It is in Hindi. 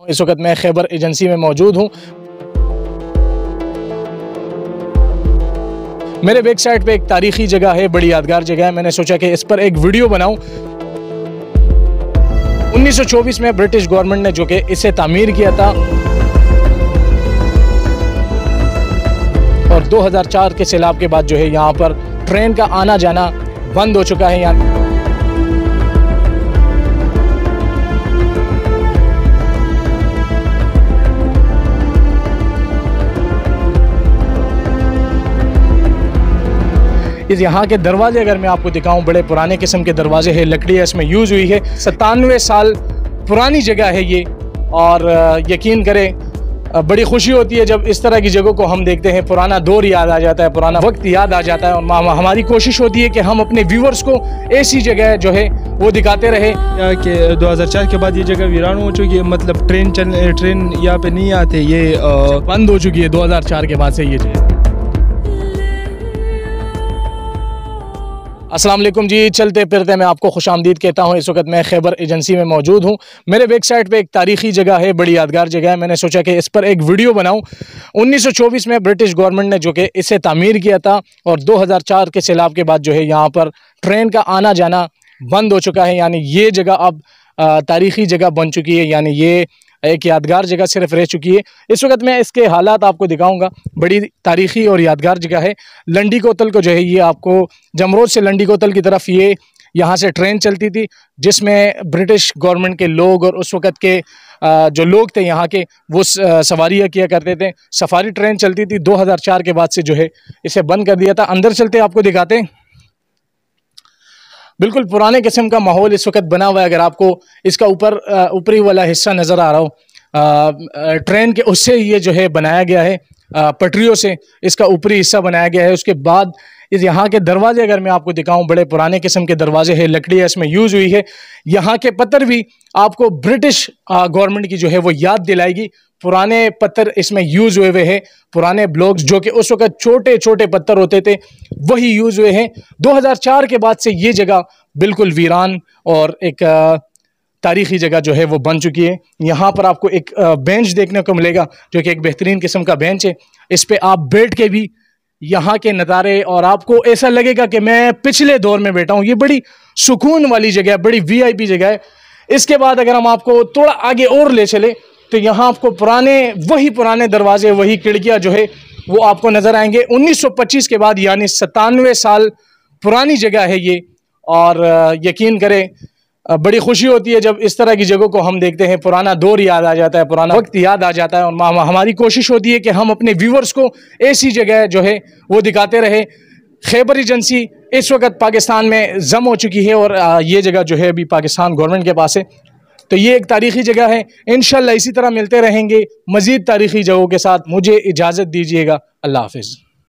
इस वक्त मैं खैबर एजेंसी में मौजूद हूँ। मेरे बैक साइड पे एक तारीखी जगह है, बड़ी यादगार जगह है। मैंने सोचा कि इस पर एक वीडियो बनाऊँ। 1924 में ब्रिटिश गवर्नमेंट ने जो कि इसे तामीर किया था, और 2004 के सैलाब के बाद जो है यहाँ पर ट्रेन का आना जाना बंद हो चुका है। यहाँ इस यहाँ के दरवाजे अगर मैं आपको दिखाऊँ बड़े पुराने किस्म के दरवाजे हैं लकड़ियाँ इसमें यूज़ हुई है। सतानवे साल पुरानी जगह है ये और यकीन करें बड़ी खुशी होती है जब इस तरह की जगहों को हम देखते हैं। पुराना दौर याद आ जाता है पुराना वक्त याद आ जाता है और हमारी कोशिश होती है कि हम अपने व्यूवर्स को ऐसी जगह जो है वो दिखाते रहे। कि 2004 के बाद ये जगह वीरान हो चुकी है मतलब ट्रेन चल ट्रेन यहाँ पे नहीं आते ये बंद हो चुकी है 2004 के बाद से ये जगह। वालेकुम जी, चलते फिरते मैं आपको खुश आमदीद कहता हूँ। इस वक्त मैं खैबर एजेंसी में मौजूद हूँ। मेरे वेबसाइट पे एक तारीखी जगह है, बड़ी यादगार जगह है। मैंने सोचा कि इस पर एक वीडियो बनाऊँ। 1924 में ब्रिटिश गवर्नमेंट ने जो कि इसे तामीर किया था और 2004 के सैलाब के बाद जो है यहाँ पर ट्रेन का आना जाना बंद हो चुका है। यानी ये जगह अब तारीख़ी जगह बन चुकी है। यानी ये एक यादगार जगह सिर्फ़ रह चुकी है। इस वक्त मैं इसके हालात आपको दिखाऊँगा। बड़ी तारीखी और यादगार जगह है। लंडी कोतल को जो है ये आपको जमरोद से लंडी कोतल की तरफ़ ये यहाँ से ट्रेन चलती थी, जिसमें ब्रिटिश गवर्नमेंट के लोग और उस वक़्त के जो लोग थे यहाँ के, वो सवारियाँ किया करते थे। सफारी ट्रेन चलती थी। 2004 के बाद से जो है इसे बंद कर दिया था। अंदर चलते आपको दिखाते हैं। बिल्कुल पुराने किस्म का माहौल इस वक्त बना हुआ है। अगर आपको इसका ऊपर ऊपरी वाला हिस्सा नज़र आ रहा हो ट्रेन के उससे ये जो है बनाया गया है पटरियों से इसका ऊपरी हिस्सा बनाया गया है। उसके बाद इस यहाँ के दरवाजे, अगर मैं आपको दिखाऊँ, बड़े पुराने किस्म के दरवाजे हैं लकड़ियाँ इसमें यूज़ हुई है। यहाँ के पत्थर भी आपको ब्रिटिश गवर्नमेंट की जो है वो याद दिलाएगी। पुराने पत्थर इसमें यूज़ हुए हुए हैं। पुराने ब्लॉक्स जो कि उस वक्त छोटे छोटे पत्थर होते थे, वही यूज़ हुए हैं। 2004 के बाद से ये जगह बिल्कुल वीरान और एक तारीखी जगह जो है वो बन चुकी है। यहाँ पर आपको एक बेंच देखने को मिलेगा, जो कि एक बेहतरीन किस्म का बेंच है। इस पर आप बैठ के भी यहाँ के नज़ारे और आपको ऐसा लगेगा कि मैं पिछले दौर में बैठा हूँ। ये बड़ी सुकून वाली जगह है, बड़ी वीआईपी जगह है। इसके बाद अगर हम आपको थोड़ा आगे और ले चले तो यहाँ आपको पुराने, वही पुराने दरवाजे, वही खिड़कियाँ जो है, वो आपको नज़र आएँगे। 1925 के बाद, यानी सतानवे साल पुरानी जगह है ये। और यकीन करें बड़ी खुशी होती है जब इस तरह की जगहों को हम देखते हैं। पुराना दौर याद आ जाता है, पुराना वक्त याद आ जाता है और हमारी कोशिश होती है कि हम अपने व्यूवर्स को ऐसी जगह जो है, वो दिखाते रहे। खैबर एजेंसी इस वक्त पाकिस्तान में जम हो चुकी है और ये जगह जो है अभी पाकिस्तान गवर्नमेंट के पास है। तो ये एक तारीख़ी जगह है। इन इसी तरह मिलते रहेंगे। मज़ीद तारीख़ी जगहों के साथ मुझे इजाज़त दीजिएगा। अल्लाह हाफिज़।